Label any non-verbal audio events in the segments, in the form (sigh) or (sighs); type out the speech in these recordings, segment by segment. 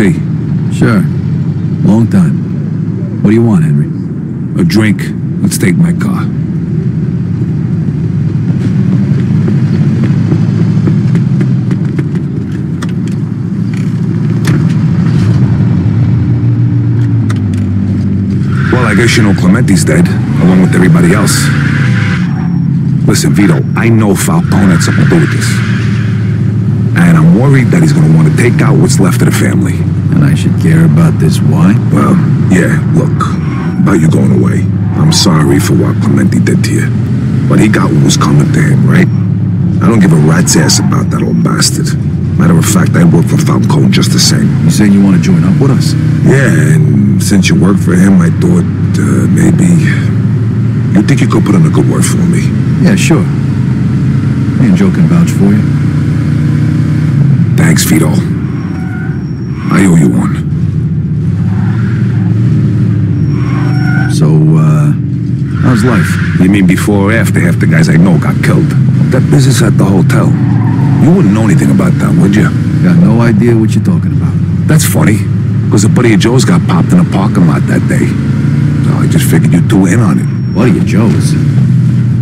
see. Sure. Long time. What do you want, Henry? A drink. Let's take my car. Well, I guess you know Clemente's dead, along with everybody else. Listen, Vito, I know Falcone had something to do with this. And I'm worried that he's gonna want to take out what's left of the family. And I should care about this why? Well, yeah, look, about you going away. I'm sorry for what Clemente did to you. But he got what was coming to him, right? I don't give a rat's ass about that old bastard. Matter of fact, I work for Falcone just the same. You saying you want to join up with us? Yeah, and since you work for him, I thought uh, maybe. You think you could put in a good word for me? Yeah, sure. Me and Joe can vouch for you. Thanks, Vito. I owe you one. So, uh, how's life? You mean before or after half the guys I know got killed? That business at the hotel. You wouldn't know anything about that, would you? Got no idea what you're talking about. That's funny, because a buddy of Joe's got popped in a parking lot that day. So I just figured you two in on it. Buddy of Joe's?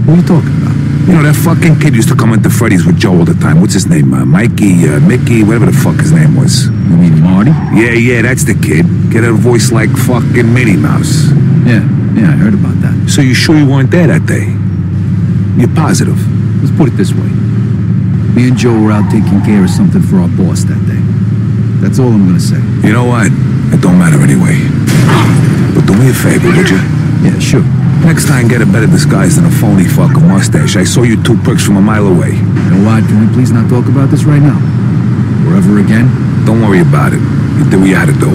What are you talking about? You know, that fucking kid used to come into Freddy's with Joe all the time. What's his name? Uh, Mikey, uh, Mickey, whatever the fuck his name was. You mean Marty? Yeah, yeah, that's the kid. Get a voice like fucking Minnie Mouse. Yeah, yeah, I heard about that. So you sure you weren't there that day? You're positive? Let's put it this way. Me and Joe were out taking care of something for our boss that day. That's all I'm gonna say. You know what? It don't matter anyway. But do me a favor, would you? Yeah, sure. Next time, get a better disguise than a phony fucking mustache. I saw you two pricks from a mile away. You know what? Can we please not talk about this right now? Or ever again? Don't worry about it. You did what you had to do.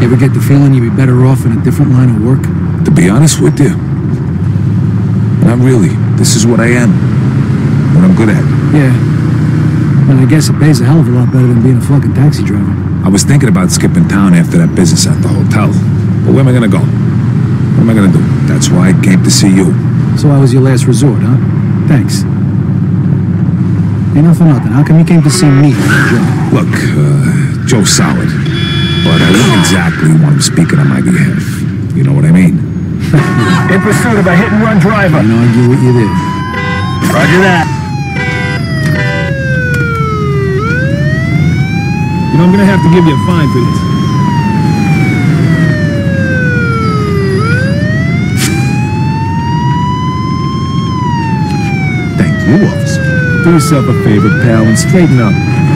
You ever get the feeling you'd be better off in a different line of work? To be honest with you, not really. This is what I am. What I'm good at. Yeah. And I guess it pays a hell of a lot better than being a fucking taxi driver. I was thinking about skipping town after that business at the hotel. But where am I gonna go? What am I gonna do? That's why I came to see you. So I was your last resort, huh? Thanks. Ain't not for nothing. How come you came to see me, not Joe? Look, uh, Joe's solid. But I wouldn't exactly want him speaking on my behalf. You know what I mean? (laughs) In pursuit of a hit-and-run driver. Don't argue what you did. Roger that. I'm gonna have to give you a fine for this. Thank you, officer. Do yourself a favor, pal, and straighten up.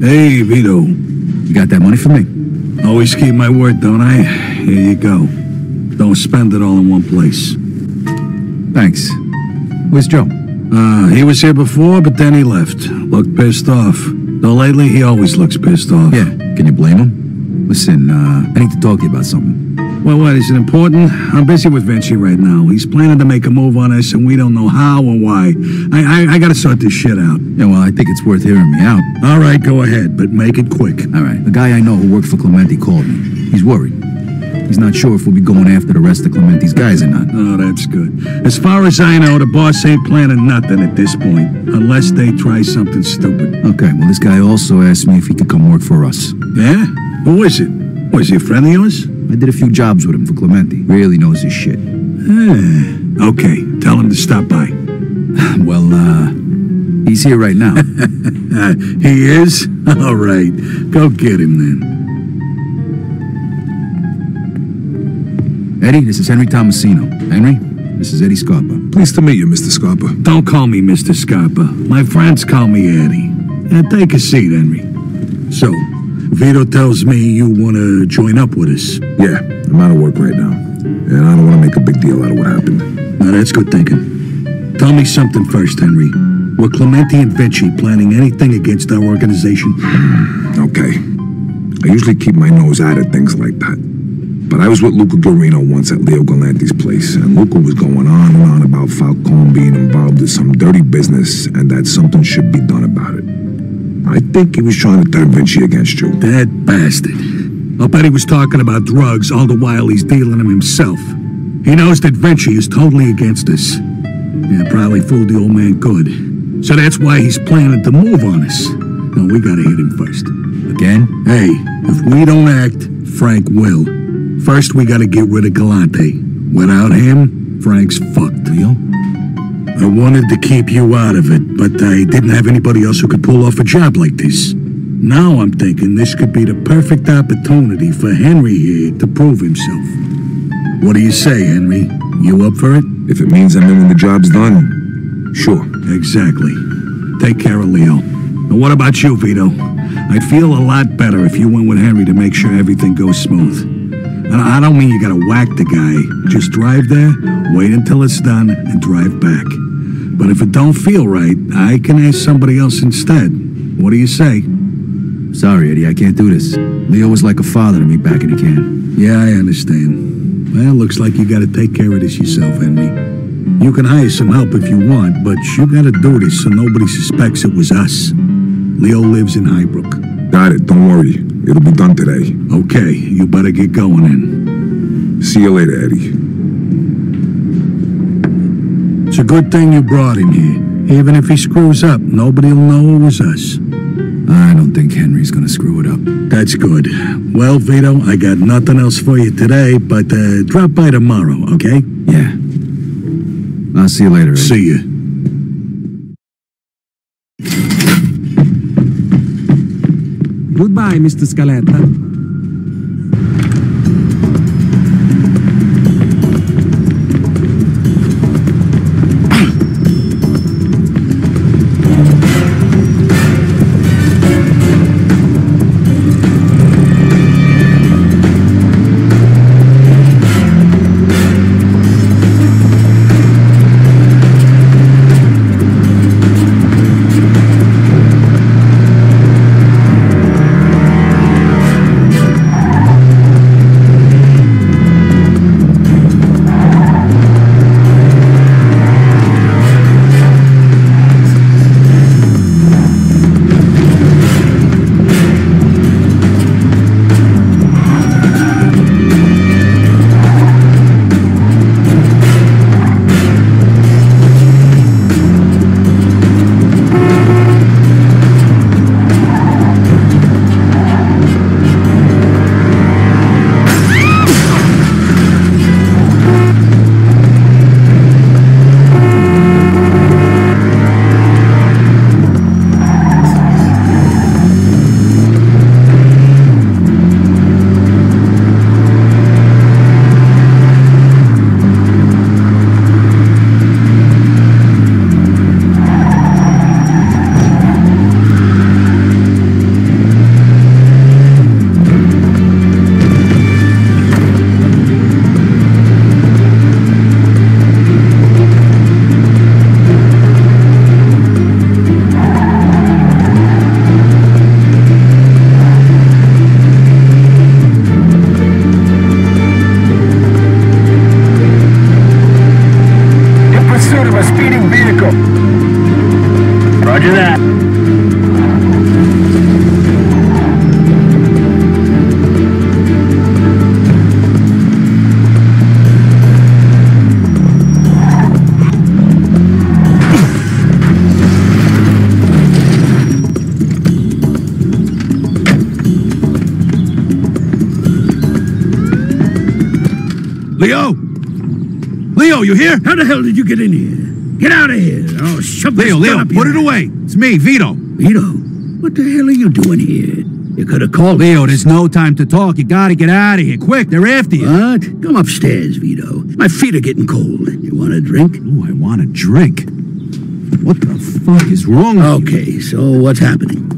Hey, Vito. you got that money for me? Always keep my word, don't I? Here you go. Don't spend it all in one place. Thanks. Where's Joe? Uh, he was here before, but then he left. Looked pissed off. Though lately, he always looks pissed off. Yeah, can you blame him? Listen, uh, I need to talk to you about something. Well, what, is it important? I'm busy with Vinci right now. He's planning to make a move on us, and we don't know how or why. I, I, I gotta sort this shit out. Yeah, well, I think it's worth hearing me out. All right, go ahead, but make it quick. All right, the guy I know who worked for Clemente called me. He's worried. He's not sure if we'll be going after the rest of Clemente's guys or not. Oh, that's good. As far as I know, the boss ain't planning nothing at this point, unless they try something stupid. Okay, well, this guy also asked me if he could come work for us. Yeah? Who is it? Was he a friend of yours? I did a few jobs with him for Clemente. Really knows his shit. Eh, okay, tell him to stop by. (sighs) Well, uh, he's here right now. (laughs) He is? (laughs) All right. Go get him then. Eddie, this is Henry Tomasino. Henry, this is Eddie Scarpa. Pleased to meet you, Mr. Scarpa. Don't call me Mr. Scarpa. My friends call me Eddie. Uh, take a seat, Henry. So, Vito tells me you want to join up with us. Yeah, I'm out of work right now. And I don't want to make a big deal out of what happened. Now, that's good thinking. Tell me something first, Henry. Were Clemente and Vinci planning anything against our organization? Hmm, okay. I usually keep my nose out of things like that. But I was with Luca Gurino once at Leo Galante's place, and Luca was going on and on about Falcone being involved in some dirty business and that something should be done about it. I think he was trying to turn Vinci against you. That bastard. I'll bet he was talking about drugs all the while he's dealing them himself. He knows that Vinci is totally against us. Yeah, probably fooled the old man good. So that's why he's planning to move on us. No, we gotta hit him first. Again? Hey, if we don't act, Frank will. First, we gotta get rid of Galante. Without him, Frank's fucked. Leo? I wanted to keep you out of it, but I didn't have anybody else who could pull off a job like this. Now I'm thinking this could be the perfect opportunity for Henry here to prove himself. What do you say, Henry? You up for it? If it means I'm in when the job's done, sure. Exactly. Take care of Leo. And what about you, Vito? I'd feel a lot better if you went with Henry to make sure everything goes smooth. And I don't mean you gotta whack the guy. Just drive there, wait until it's done, and drive back. But if it don't feel right, I can ask somebody else instead. What do you say? Sorry, Eddie, I can't do this. Leo was like a father to me back in the can. Yeah, I understand. Well, looks like you gotta take care of this yourself, Henry. You can hire some help if you want, but you gotta do this so nobody suspects it was us. Leo lives in Highbrook. Got it, don't worry. It'll be done today. Okay, you better get going then. See you later, Eddie. It's a good thing you brought him here. Even if he screws up, nobody'll know it was us. I don't think Henry's gonna screw it up. That's good. Well, Vito, I got nothing else for you today, but uh, drop by tomorrow, okay? Yeah. I'll see you later, Eddie. See you. Goodbye, Mr. Scaletta. You here? How the hell did you get in here? Get out of here. I'll shove Leo, Leo, up put your it away. It's me, Vito. Vito, what the hell are you doing here? You could have called Leo, there's no time to talk. You gotta get out of here. Quick, they're after you. What? Come upstairs, Vito. My feet are getting cold. You want a drink? Oh, I want a drink. What the fuck is wrong with Okay, so what's happening?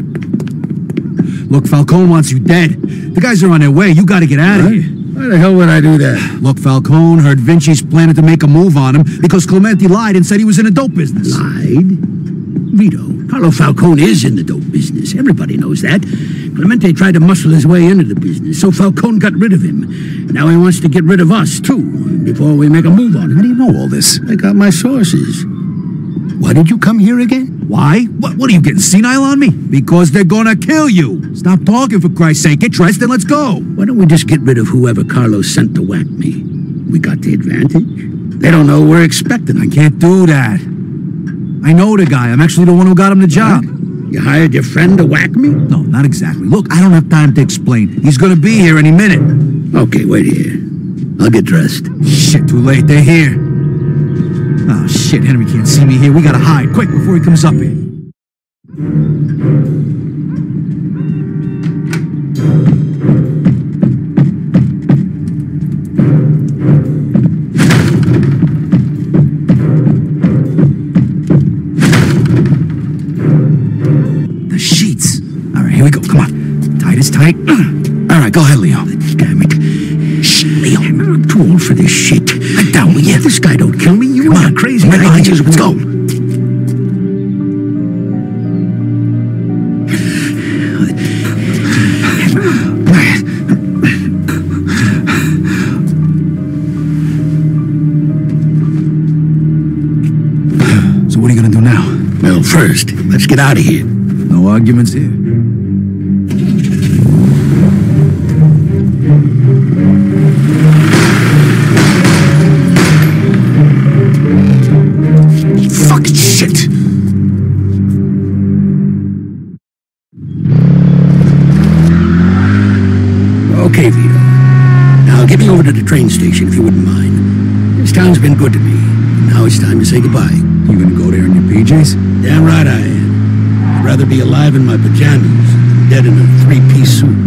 Look, Falcone wants you dead. The guys are on their way. You gotta get out of here. Why the hell would I do that? Look, Falcone heard Vinci's planning to make a move on him because Clemente lied and said he was in a dope business. Lied? Vito, Carlo Falcone is in the dope business. Everybody knows that. Clemente tried to muscle his way into the business, so Falcone got rid of him. Now he wants to get rid of us, too, before we make a move on him. How do you know all this? I got my sources. Why did you come here again? Why? What, what are you getting senile on me? Because they're gonna kill you. Stop talking for Christ's sake. Get dressed and let's go. Why don't we just get rid of whoever Carlos sent to whack me? We got the advantage. They don't know we're expecting I can't do that. I know the guy. I'm actually the one who got him the job. You hired your friend to whack me? No, not exactly. Look, I don't have time to explain. He's gonna be here any minute. Okay, wait here. I'll get dressed. Shit, too late. They're here. Oh, shit. Henry can't see me here. We gotta hide. Quick, before he comes up here. The sheets. All right, here we go. Come on. Tight is tight. (clears throat) All right, go ahead, Leo. Damn it. Leo. I'm too old for this shit. Let down, will you? This guy don't kill me. You Come are on, crazy. guy. behind you. Let's go. So what are you gonna do now? Well, first, let's get out of here. No arguments here. Train station if you wouldn't mind. This town's been good to me. Now it's time to say goodbye. You gonna go there in your PJs? Damn right I am. I'd rather be alive in my pajamas than dead in a three-piece suit.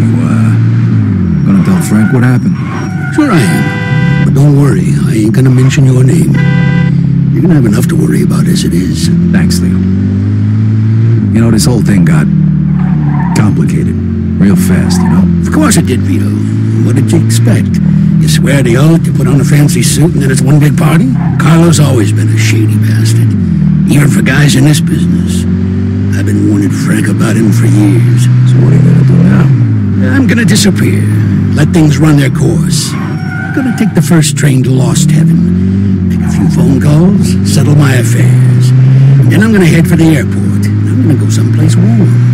You, uh, gonna tell Frank what happened? Sure I am. But don't worry, I ain't gonna mention your name. You're gonna have enough to worry about as it is. Thanks, Leo. You know, this whole thing got complicated real fast, you know? Of course it did, Vito. What did you expect? You swear the oath, you put on a fancy suit, and then it's one big party? Carlo's always been a shady bastard. Even for guys in this business. I've been warning Frank about him for years. So what are you gonna do now? I'm gonna disappear. Let things run their course. I'm gonna take the first train to Lost Heaven. Make a few phone calls, settle my affairs. Then I'm gonna head for the airport. I'm gonna go someplace warm.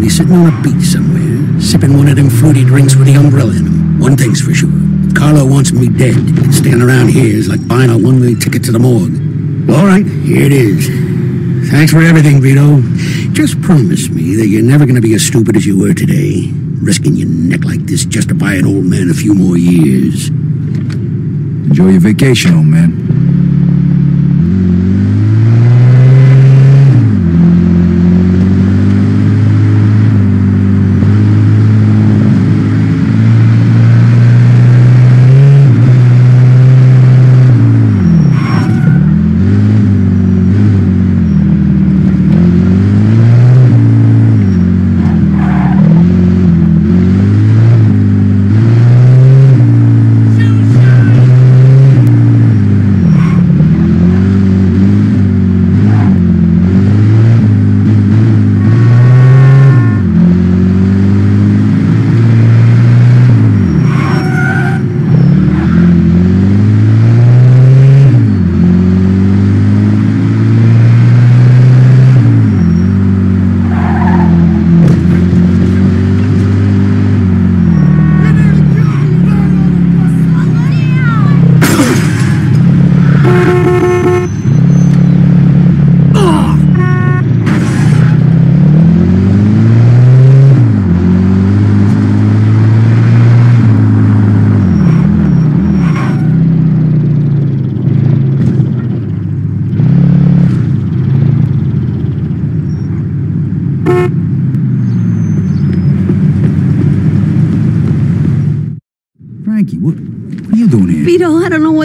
Be sitting on a beach somewhere, sipping one of them fruity drinks with the umbrella in them. One thing's for sure. If Carlo wants me dead. Staying around here is like buying a one-way ticket to the morgue. All right, here it is. Thanks for everything, Vito. Just promise me that you're never going to be as stupid as you were today, risking your neck like this just to buy an old man a few more years. Enjoy your vacation, old man.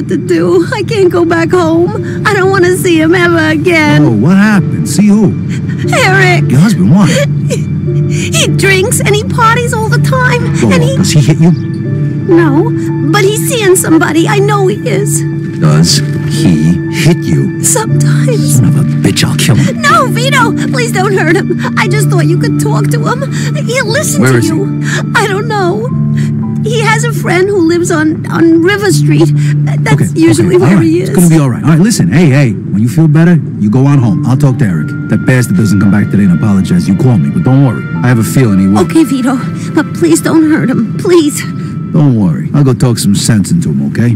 What to do. I can't go back home. I don't want to see him ever again. Oh, what happened? See who? Eric, Your husband, what? he drinks and he parties all the time. Oh, and he. does he hit you? No, but he's seeing somebody. I know he is. Does he hit you? Sometimes. Son of a bitch, I'll kill him. No, Vito, please don't hurt him. I just thought you could talk to him. He'll listen Where to is you. I don't know. He has a friend who lives on, on River Street. That's Okay, usually okay, where right, he is. It's gonna be all right. All right, listen, hey, hey, when you feel better, you go on home. I'll talk to Eric. That bastard doesn't come back today and apologize. You call me, but don't worry. I have a feeling he will. Okay, Vito, but please don't hurt him. Please. Don't worry. I'll go talk some sense into him, okay?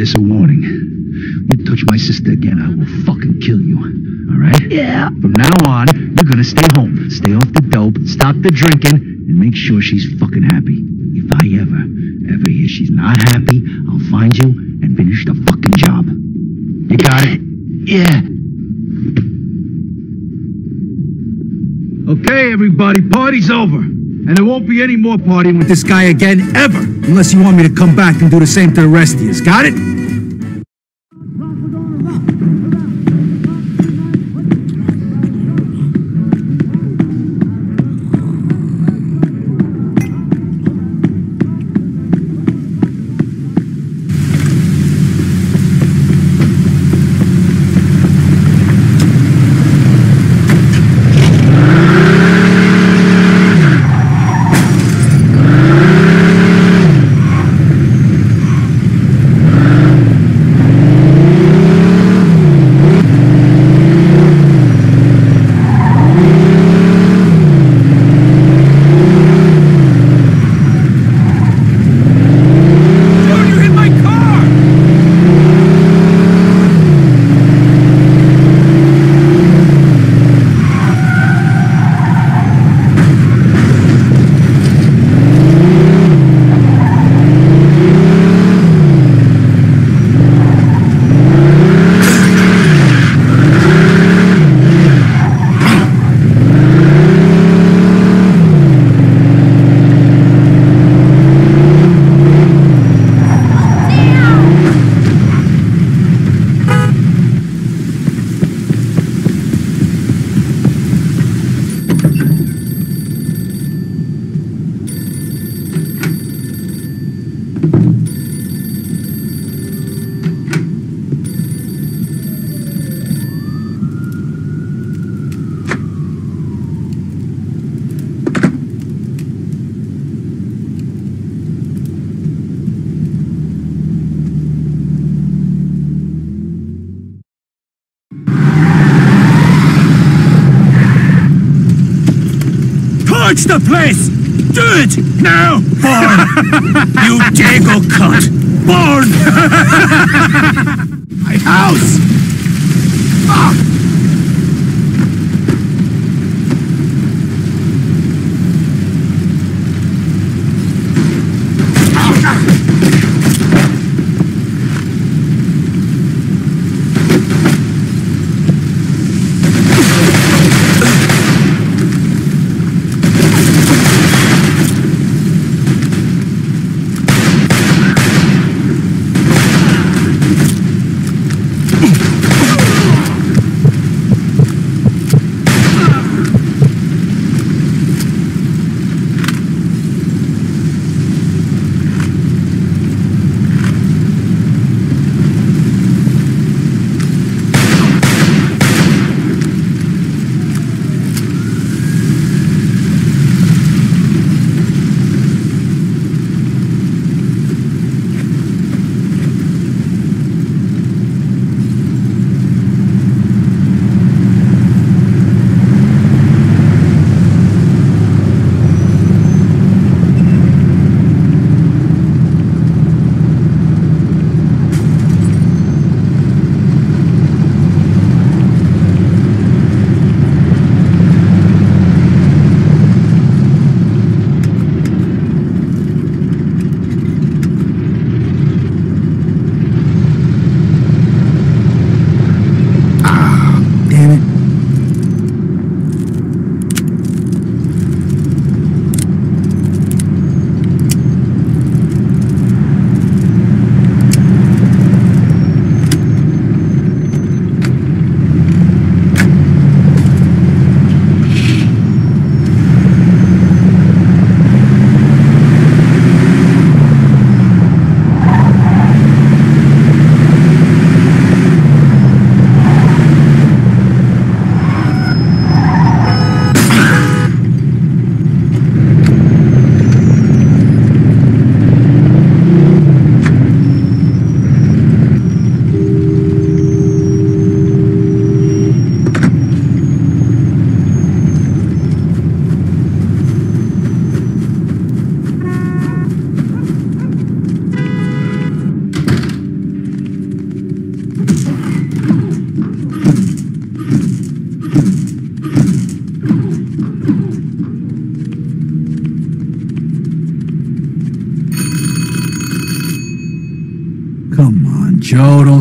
This a warning. You touch my sister again, I will fucking kill you. All right? Yeah. From now on, you're gonna stay home, stay off the dope, stop the drinking, and make sure she's fucking happy. If I ever, ever hear she's not happy, I'll find you and finish the fucking job. You got it? Yeah. Okay, everybody, party's over. And there won't be any more partying with This guy again, ever. Unless you want me to come back and do the same to the rest of you. Got it? The place! Do it! Now! Born! (laughs) you Dago cunt! Born! (laughs) My house! Fuck!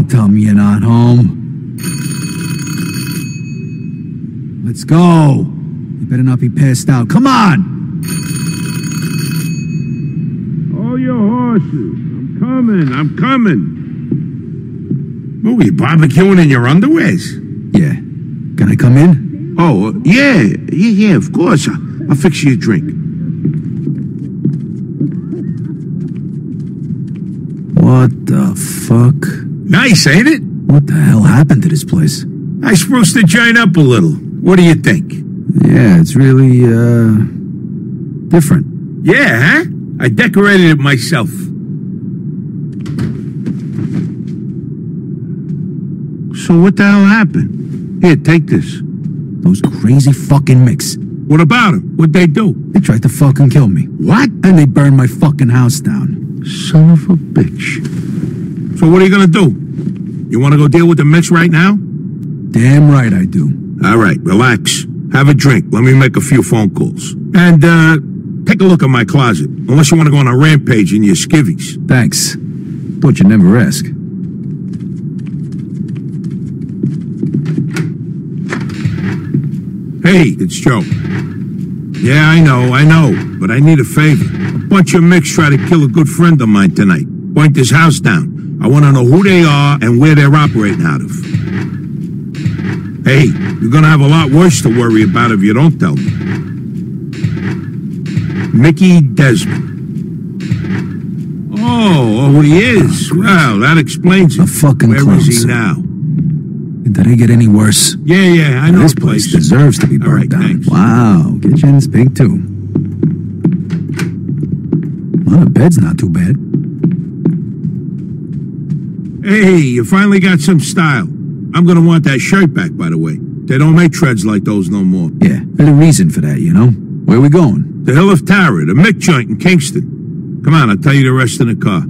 Tell me you're not home. Let's go. You better not be passed out. Come on! All your horses. I'm coming. I'm coming. What were you barbecuing in your underwears? Yeah. Can I come in? Oh, uh, yeah. Yeah, yeah, of course. I'll, I'll fix you a drink. What the fuck? Nice, ain't it? What the hell happened to this place? I spruced the joint up a little. What do you think? Yeah, it's really, uh, different. Yeah, huh? I decorated it myself. So what the hell happened? Here, take this. Those crazy fucking micks. What about them? What'd they do? They tried to fucking kill me. What? And they burned my fucking house down. Son of a bitch. So what are you gonna do? You wanna go deal with the Mets right now? Damn right I do. All right, relax. Have a drink. Let me make a few phone calls. And, uh, take a look at my closet. Unless you want to go on a rampage in your skivvies. Thanks. Thought you'd never ask. Hey, it's Joe. Yeah, I know, I know, but I need a favor. A bunch of micks try to kill a good friend of mine tonight. Point this house down. I want to know who they are and where they're operating out of. Hey, you're gonna have a lot worse to worry about if you don't tell me. Mickey Desmond. Oh, oh, he is. Well, that explains it. A fucking Where is he now? Did it get any worse? Yeah, yeah, I know this the place place. deserves to be All right, burnt down. thanks. Wow, kitchen's big too. Well, the bed's not too bad. Hey, you finally got some style. I'm gonna want that shirt back, by the way. They don't make treads like those no more. Yeah, there's a reason for that, you know? Where we going? The Hill of Tara, the Mick joint in Kingston. Come on, I'll tell you the rest in the car.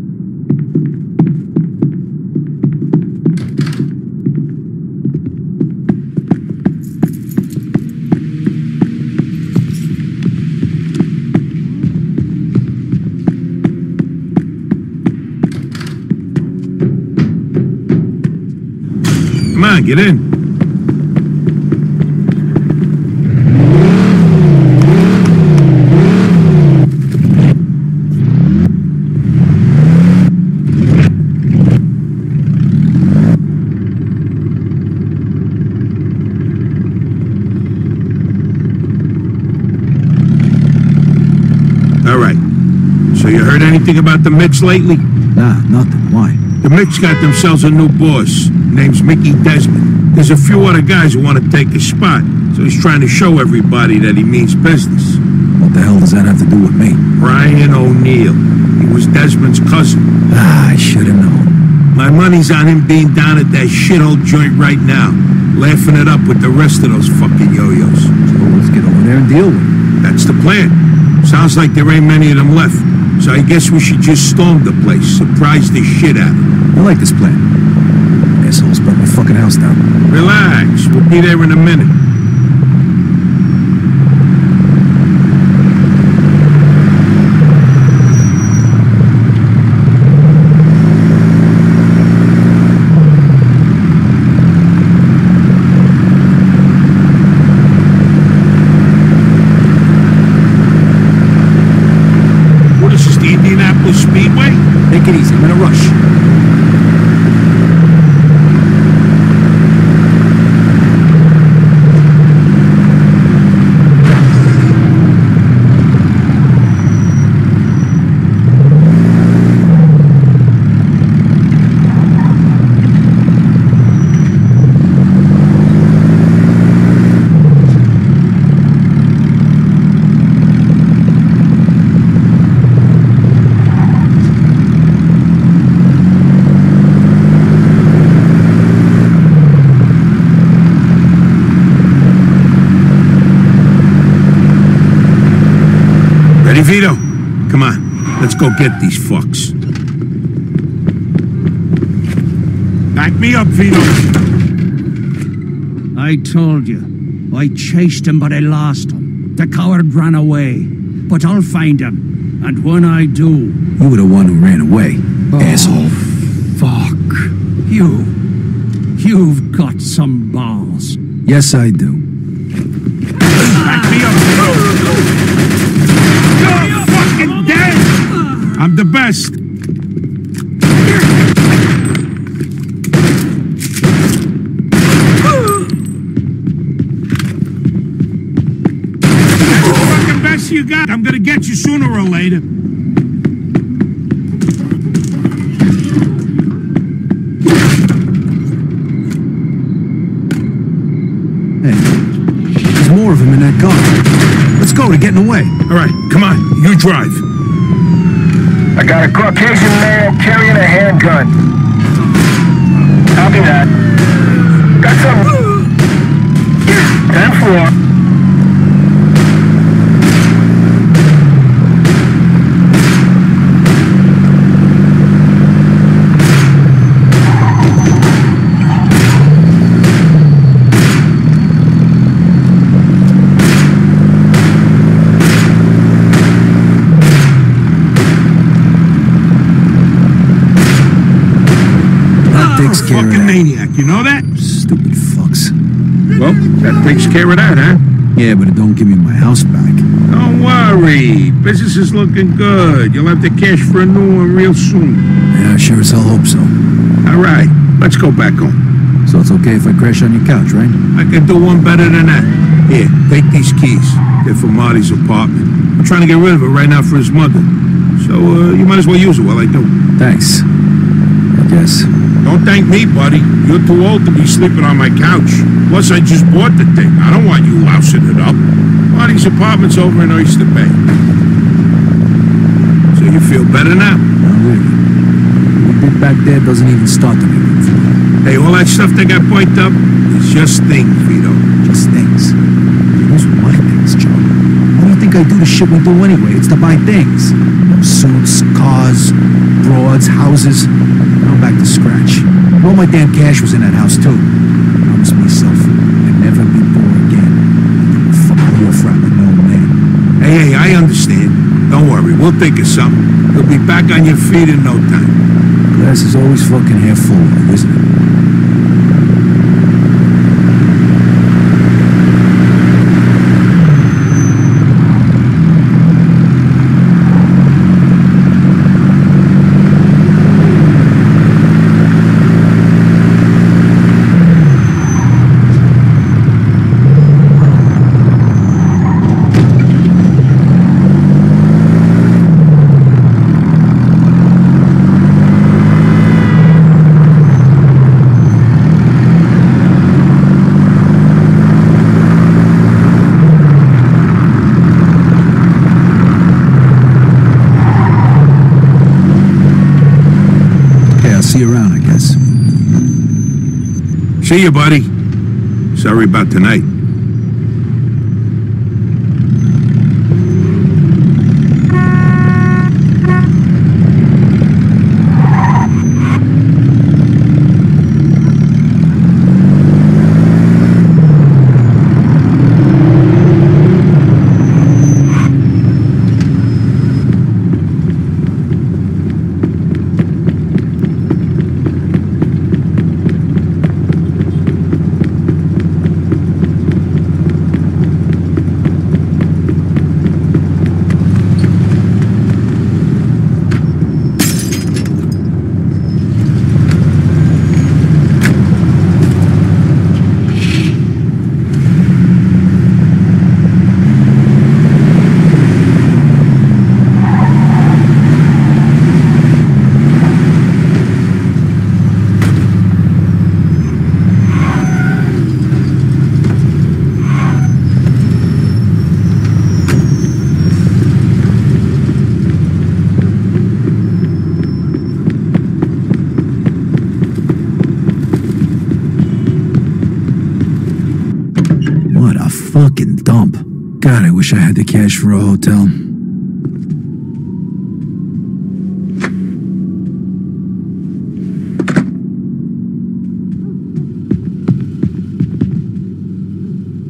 Get in. All right. So you heard anything about the Micks lately? Nah, nothing. Why? The Micks got themselves a new boss. Name's Mickey Desmond. There's a few other guys who want to take his spot, so he's trying to show everybody that he means business. What the hell does that have to do with me? Brian O'Neill. He was Desmond's cousin. Ah, I should have known. My money's on him being down at that shithole joint right now, laughing it up with the rest of those fucking yo-yos. So let's get over there and deal with it. That's the plan. Sounds like there ain't many of them left. So I guess we should just storm the place, surprise the shit out of them. I like this plan. Assholes burnt my fucking house down. Relax, we'll be there in a minute. What is this, the Indianapolis Speedway? Take it easy. I'm in a rush. Vito? Come on, let's go get these fucks. Back me up, Vito. I told you. I chased him, but I lost him. The coward ran away. But I'll find him. And when I do... You were the one who ran away, oh, asshole. Fuck. You. You've got some balls. Yes, I do. Back me up, Vito. You're fucking dead! I'm the best. You got. I'm gonna get you sooner or later. get in getting away. All right, come on, you drive. I got a Caucasian male carrying a handgun. Copy that. Got some. 10-4. Takes care of Fucking that. maniac, you know that? Stupid fucks. Well, that takes care of that, huh? Yeah, but it don't give me my house back. Don't worry. Business is looking good. You'll have the cash for a new one real soon. Yeah, I sure as hell hope so. All right, let's go back home. So it's okay if I crash on your couch, right? I can do one better than that. Here, take these keys. They're for Marty's apartment. I'm trying to get rid of it right now for his mother. So, uh, you might as well use it while I do. Thanks. I guess. Don't thank me, buddy. You're too old to be sleeping on my couch. Plus, I just bought the thing. I don't want you lousing it up. Marty's apartment's over in Oyster Bay. So you feel better now? Not really. What we did back there doesn't even start to make me feel Hey, all that stuff that got pointed up is just things, Vito. just things. Those were my things, Joe. What do you think I do the shit we do anyway. It's to buy things. Suits, cars, broads, houses. Back to scratch. All my damn cash was in that house, too. I promised myself I'd never be poor again. Fuck war frat with no man. Hey, hey, I understand. Don't worry, we'll think of something. You'll be back on your feet in no time. Glass is always fucking half full, isn't it? See you around, I guess. See you, buddy. Sorry about tonight. What a fucking dump. God, I wish I had the cash for a hotel.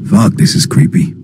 Fuck, this is creepy.